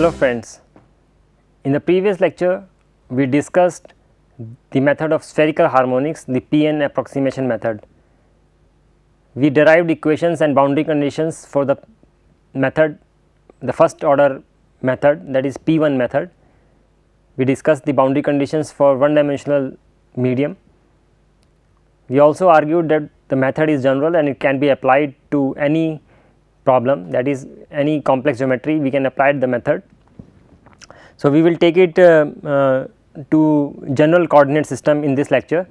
Hello friends, in the previous lecture we discussed the method of spherical harmonics the PN approximation method. We derived equations and boundary conditions for the method the first order method that is P1 method. We discussed the boundary conditions for one dimensional medium. We also argued that the method is general and it can be applied to any problem that is any complex geometry we can apply the method. So, we will take it uh, uh, to general coordinate system in this lecture.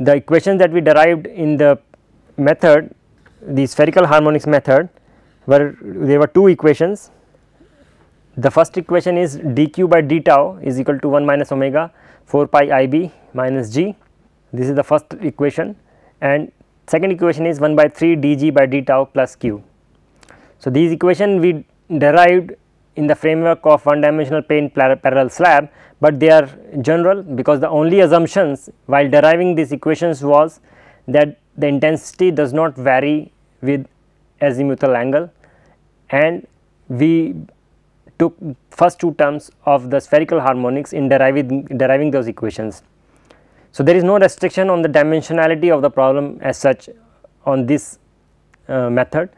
The equations that we derived in the method the spherical harmonics method were there were two equations. The first equation is dq by d tau is equal to 1 minus omega 4 pi i b minus g this is the first equation and second equation is 1 by 3 dg by d tau plus q. So, these equation we derived in the framework of one dimensional plane parallel slab, but they are general because the only assumptions while deriving these equations was that the intensity does not vary with azimuthal angle and we took first two terms of the spherical harmonics in deriving, deriving those equations. So, there is no restriction on the dimensionality of the problem as such on this uh, method.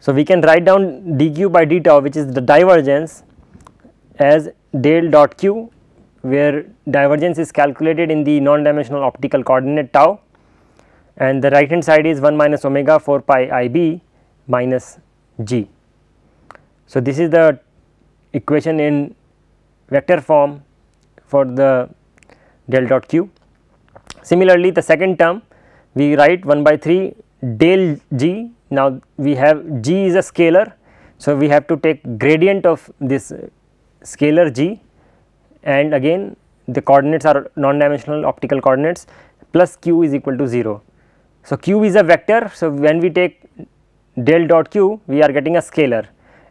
So, we can write down dq by d tau which is the divergence as del dot q where divergence is calculated in the non dimensional optical coordinate tau and the right hand side is 1 minus omega 4 pi i b minus g. So, this is the equation in vector form for the del dot q. Similarly, the second term we write 1 by 3 del g. Now, we have g is a scalar. So, we have to take gradient of this scalar g and again the coordinates are non dimensional optical coordinates plus q is equal to 0. So, q is a vector. So, when we take del dot q we are getting a scalar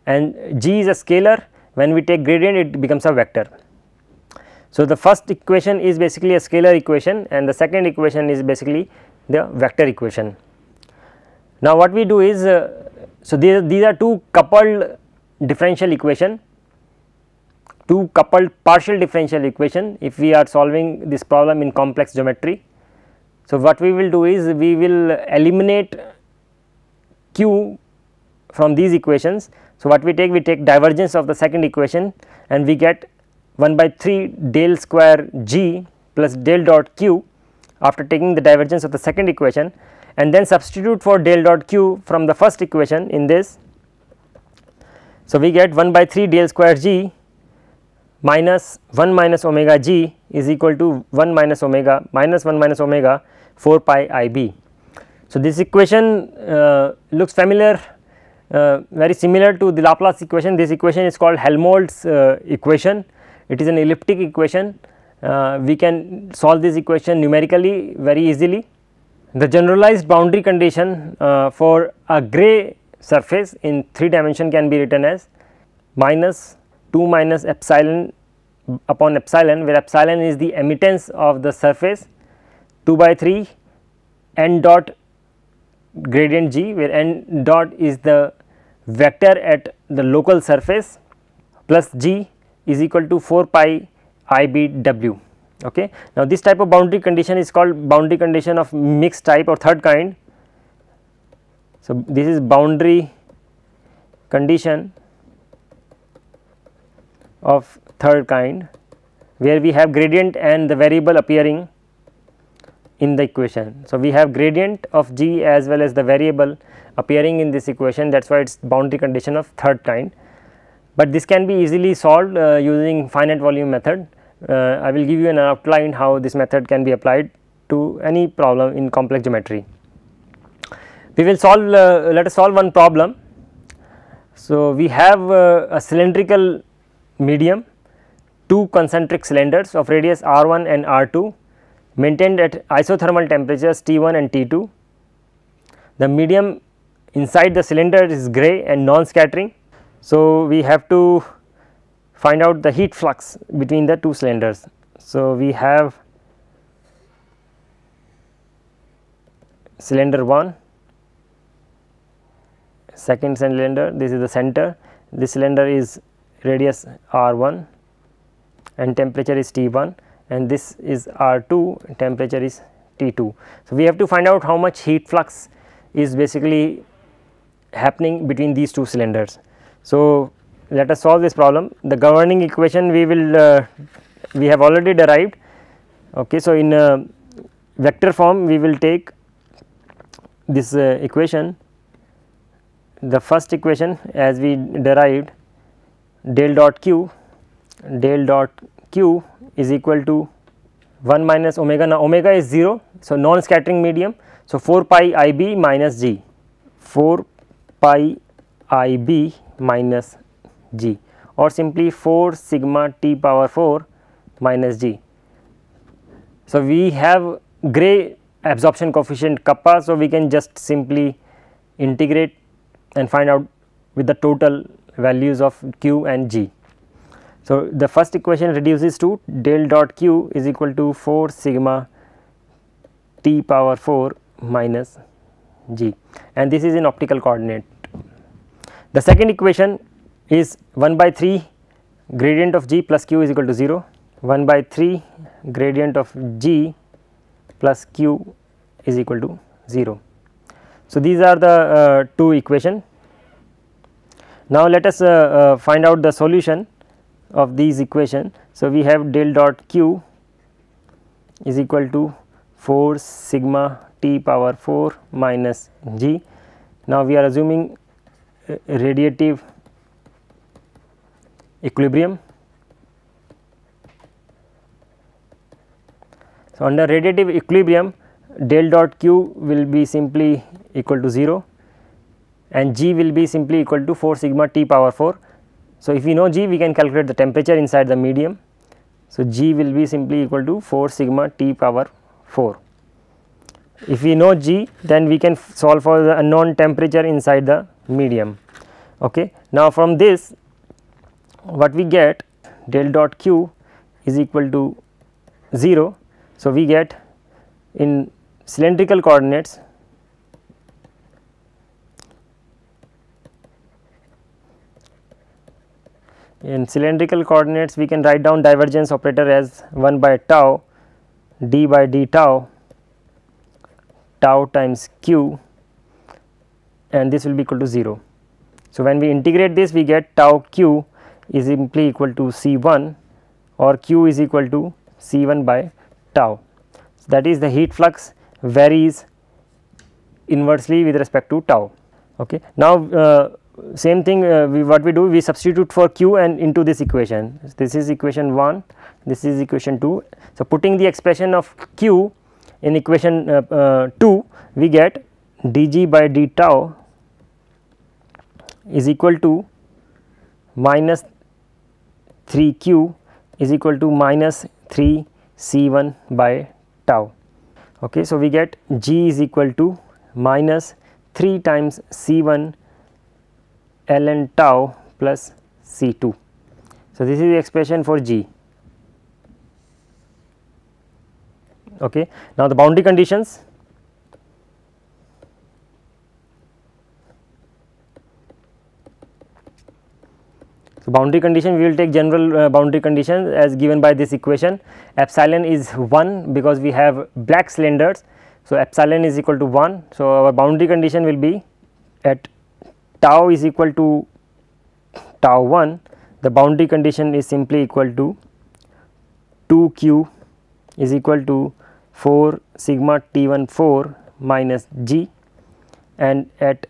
and g is a scalar when we take gradient it becomes a vector. So, the first equation is basically a scalar equation and the second equation is basically the vector equation. Now, what we do is uh, so these, these are two coupled differential equation two coupled partial differential equation if we are solving this problem in complex geometry. So, what we will do is we will eliminate q from these equations. So, what we take we take divergence of the second equation and we get 1 by 3 del square g plus del dot q after taking the divergence of the second equation and then substitute for del dot q from the first equation in this. So, we get 1 by 3 del square g minus 1 minus omega g is equal to 1 minus omega minus 1 minus omega 4 pi i b. So, this equation uh, looks familiar uh, very similar to the Laplace equation this equation is called Helmholtz uh, equation it is an elliptic equation uh, we can solve this equation numerically very easily. The generalized boundary condition uh, for a gray surface in 3 dimension can be written as minus 2 minus epsilon upon epsilon where epsilon is the emittance of the surface 2 by 3 n dot gradient g where n dot is the vector at the local surface plus g is equal to 4 pi i b w. Okay. Now, this type of boundary condition is called boundary condition of mixed type or third kind. So, this is boundary condition of third kind where we have gradient and the variable appearing in the equation. So, we have gradient of g as well as the variable appearing in this equation that is why it is boundary condition of third kind, but this can be easily solved uh, using finite volume method. Uh, I will give you an outline how this method can be applied to any problem in complex geometry. We will solve uh, let us solve one problem. So, we have uh, a cylindrical medium two concentric cylinders of radius r1 and r2 maintained at isothermal temperatures T1 and T2. The medium inside the cylinder is gray and non scattering. So, we have to find out the heat flux between the two cylinders. So, we have cylinder 1, second cylinder this is the center, this cylinder is radius r1 and temperature is T1 and this is R2 temperature is T2. So, we have to find out how much heat flux is basically happening between these two cylinders. So, let us solve this problem. The governing equation we will uh, we have already derived. Okay so in vector form we will take this uh, equation. The first equation as we derived del dot q del dot q is equal to 1 minus omega. Now omega is 0 so non scattering medium. So 4 pi i b minus g. 4 pi i b minus g or simply 4 sigma t power 4 minus g. So, we have gray absorption coefficient kappa. So, we can just simply integrate and find out with the total values of q and g. So, the first equation reduces to del dot q is equal to 4 sigma t power 4 minus g and this is in optical coordinate. The second equation is 1 by 3 gradient of g plus q is equal to 0, 1 by 3 gradient of g plus q is equal to 0. So, these are the uh, two equation. Now, let us uh, uh, find out the solution of these equation. So, we have del dot q is equal to 4 sigma t power 4 minus g. Now, we are assuming uh, radiative equilibrium. So, under radiative equilibrium del dot q will be simply equal to 0 and g will be simply equal to 4 sigma t power 4. So, if we know g we can calculate the temperature inside the medium. So, g will be simply equal to 4 sigma t power 4. If we know g then we can solve for the unknown temperature inside the medium. Okay. Now, from this what we get del dot q is equal to 0. So, we get in cylindrical coordinates in cylindrical coordinates we can write down divergence operator as 1 by tau d by d tau tau times q and this will be equal to 0. So, when we integrate this we get tau q is simply equal to C 1 or Q is equal to C 1 by tau. So, that is the heat flux varies inversely with respect to tau. Okay. Now, uh, same thing uh, we what we do we substitute for q and into this equation this is equation 1 this is equation 2 so putting the expression of q in equation uh, uh, 2 we get dg by d tau is equal to minus 3 q is equal to minus 3 c 1 by tau. Okay, so, we get g is equal to minus 3 times c 1 ln tau plus c 2. So, this is the expression for g. Okay. Now, the boundary conditions boundary condition we will take general uh, boundary condition as given by this equation epsilon is 1 because we have black cylinders. So, epsilon is equal to 1. So, our boundary condition will be at tau is equal to tau 1 the boundary condition is simply equal to 2 q is equal to 4 sigma t 1 4 minus g and at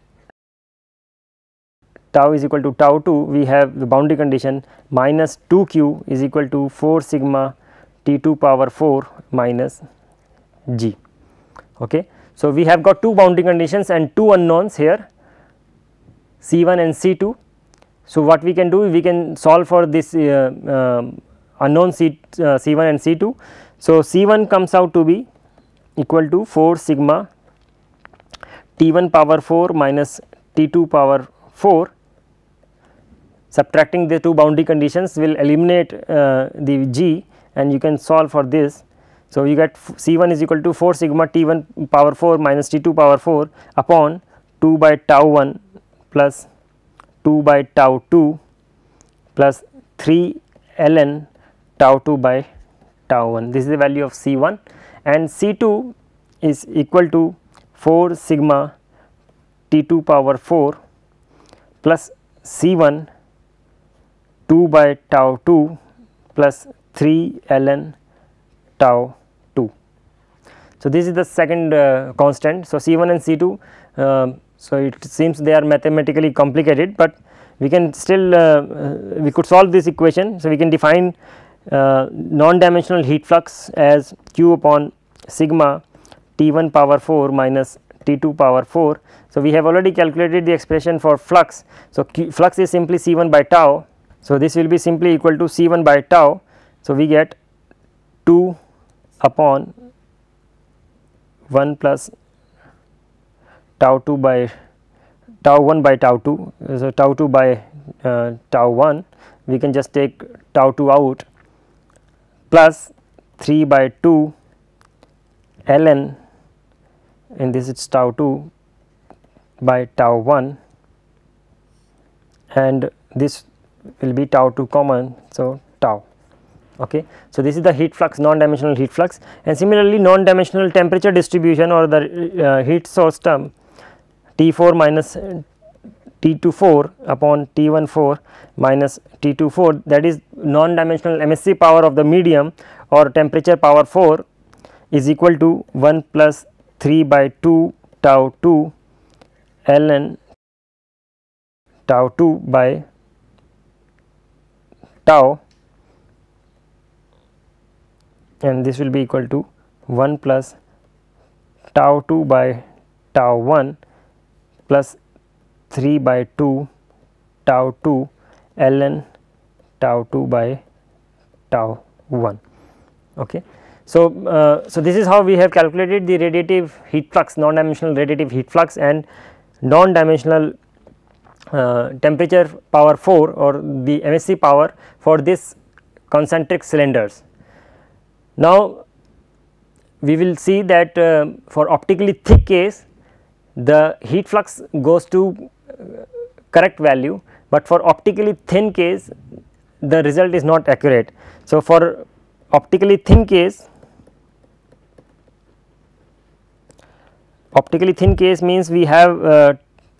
tau is equal to tau 2 we have the boundary condition minus 2 q is equal to 4 sigma t 2 power 4 minus g. Okay. So, we have got two boundary conditions and two unknowns here C 1 and C 2. So, what we can do we can solve for this uh, uh, unknown C, uh, C 1 and C 2. So, C 1 comes out to be equal to 4 sigma T 1 power 4 minus T 2 power 4 subtracting the two boundary conditions will eliminate uh, the g and you can solve for this. So, you get C 1 is equal to 4 sigma T 1 power 4 minus T 2 power 4 upon 2 by tau 1 plus 2 by tau 2 plus 3 ln tau 2 by tau 1 this is the value of C 1 and C 2 is equal to 4 sigma T 2 power 4 plus C 1 2 by tau 2 plus 3 ln tau 2. So, this is the second uh, constant. So, C 1 and C 2 uh, so it seems they are mathematically complicated, but we can still uh, uh, we could solve this equation. So, we can define uh, non-dimensional heat flux as q upon sigma T 1 power 4 minus T 2 power 4. So, we have already calculated the expression for flux. So, Q flux is simply C 1 by tau. So, this will be simply equal to C 1 by tau. So, we get 2 upon 1 plus tau 2 by tau 1 by tau 2. So, tau 2 by uh, tau 1 we can just take tau 2 out plus 3 by 2 ln and this is tau 2 by tau 1 and this will be tau 2 common. So, tau okay. So, this is the heat flux non dimensional heat flux and similarly non dimensional temperature distribution or the uh, heat source term T 4 minus T 2 4 upon T 1 4 minus T 2 4 that is non dimensional emissive power of the medium or temperature power 4 is equal to 1 plus 3 by 2 tau 2 ln tau 2 by tau and this will be equal to 1 plus tau 2 by tau 1 plus 3 by 2 tau 2 ln tau 2 by tau 1 okay. So, uh, so this is how we have calculated the radiative heat flux non dimensional radiative heat flux and non dimensional uh, temperature power 4 or the emissive power for this concentric cylinders. Now, we will see that uh, for optically thick case the heat flux goes to uh, correct value, but for optically thin case the result is not accurate. So, for optically thin case optically thin case means we have uh,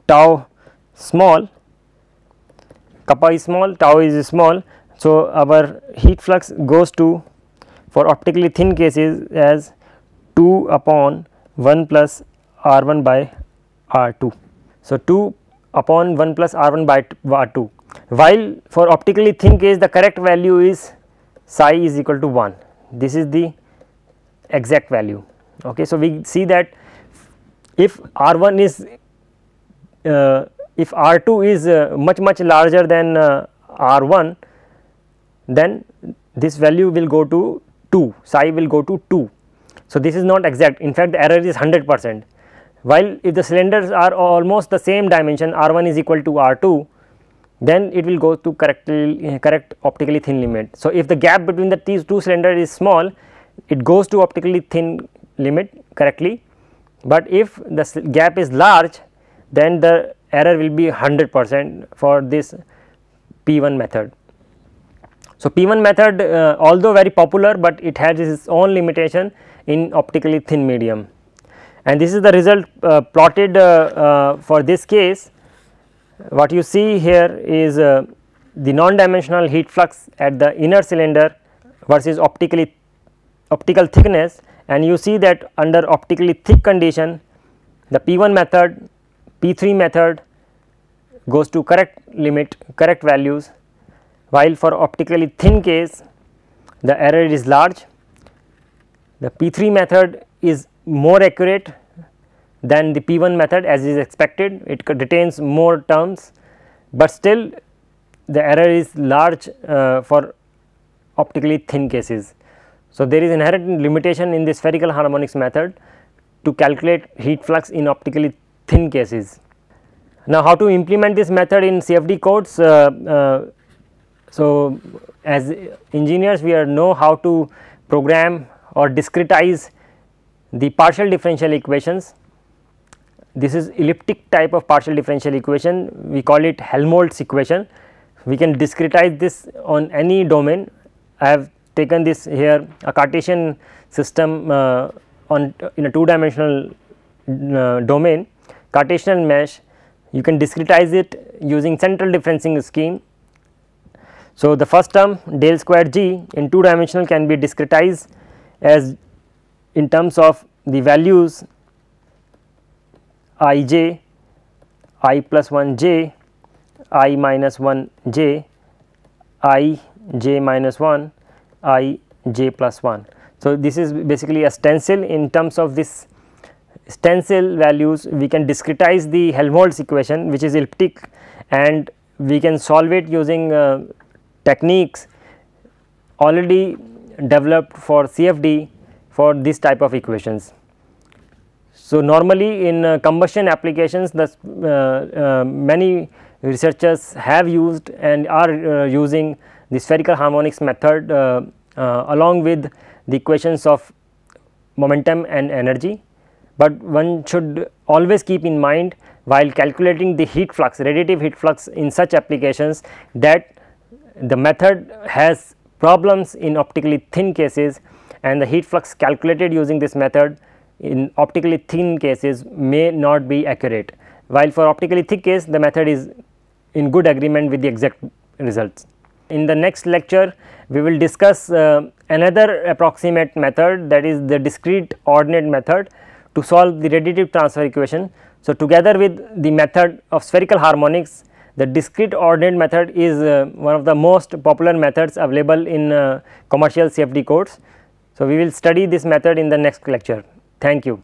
tau small kappa is small tau is small. So, our heat flux goes to for optically thin cases as 2 upon 1 plus R 1 by R 2. So, 2 upon 1 plus R 1 by R 2 while for optically thin case the correct value is psi is equal to 1 this is the exact value. Okay. So, we see that if R 1 is uh, if R 2 is uh, much much larger than uh, R 1 then this value will go to 2 psi will go to 2. So, this is not exact in fact the error is 100 percent while if the cylinders are almost the same dimension R 1 is equal to R 2 then it will go to correctly correct optically thin limit. So, if the gap between the these two cylinders is small it goes to optically thin limit correctly but if the gap is large then the error will be 100 percent for this P 1 method. So, P 1 method uh, although very popular, but it has its own limitation in optically thin medium and this is the result uh, plotted uh, uh for this case. What you see here is uh, the non-dimensional heat flux at the inner cylinder versus optically optical thickness and you see that under optically thick condition the P1 method P3 method goes to correct limit correct values while for optically thin case the error is large the P3 method is more accurate than the P1 method as is expected it retains more terms, but still the error is large uh, for optically thin cases. So, there is inherent limitation in the spherical harmonics method to calculate heat flux in optically thin cases. Now, how to implement this method in CFD codes? Uh, uh, so, as engineers we are know how to program or discretize the partial differential equations. This is elliptic type of partial differential equation we call it Helmholtz equation we can discretize this on any domain. I have taken this here a Cartesian system uh, on in a two dimensional uh, domain Cartesian mesh you can discretize it using central differencing scheme. So, the first term del square g in two dimensional can be discretized as in terms of the values i j, i plus 1 j, i minus 1 j, i j minus 1, i j plus 1. So, this is basically a stencil in terms of this stencil values we can discretize the Helmholtz equation which is elliptic and we can solve it using uh, techniques already developed for CFD for this type of equations. So, normally in uh, combustion applications the uh, uh many researchers have used and are uh, using the spherical harmonics method uh, along with the equations of momentum and energy but one should always keep in mind while calculating the heat flux radiative heat flux in such applications that the method has problems in optically thin cases and the heat flux calculated using this method in optically thin cases may not be accurate while for optically thick case the method is in good agreement with the exact results. In the next lecture we will discuss uh, another approximate method that is the discrete ordinate method to solve the radiative transfer equation. So, together with the method of spherical harmonics the discrete ordinate method is uh, one of the most popular methods available in uh, commercial CFD codes. So, we will study this method in the next lecture. Thank you.